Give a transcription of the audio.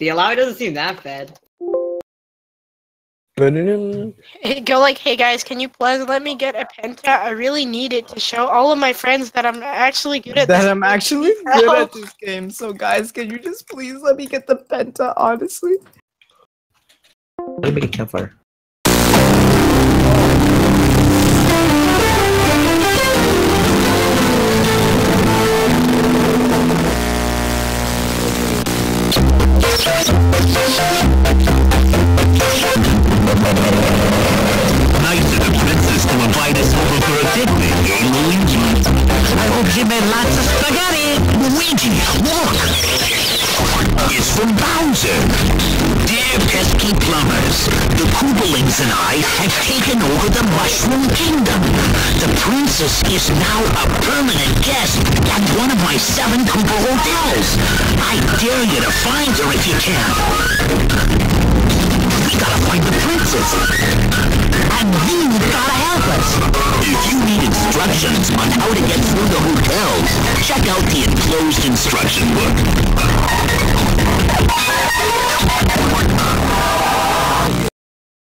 The Alawi doesn't seem that bad. Hey, Go like, hey guys, can you please let me get a penta? I really need it to show all of my friends that I'm actually good at that this. I'm actually good at this game. So guys, can you just please let me get the penta? Honestly. Let me make a campfire. Nice of the princess to invite us over for a picnic, eh, Luigi? I hope she made lots of spaghetti. Luigi, look! It's from Bowser. Dear pesky plumbers, the Koopalings and I have taken over the Mushroom Kingdom. The princess is now a permanent guest at one of my seven Koopa hotels. I dare you to find her if you can. We gotta find the princess. And you gotta help us. If you need instructions on how to get through the hotels, check out the enclosed instruction book.